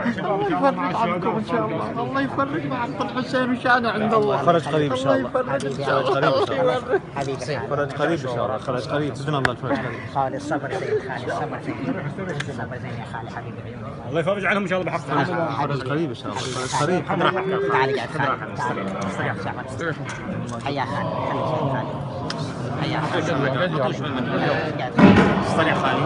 الله يفرج عنكم ان شاء الله الله يفرج مع عبد الحسين وشانه عند الله فرج قريب ان شاء الله فرج قريب ان شاء الله حبيبي فرج قريب ان شاء الله فرج قريب باذن الله الفرج قريب خالد صبر زين خالد صبر زين صبر زين يا خالد. حبيبي بعيوني الله يفرج عنهم ان شاء الله بحق فرج قريب ان شاء الله فرج قريب تعال قاعد خالد تعال حيا خالد حيا خالد قاعد اصطنع خالي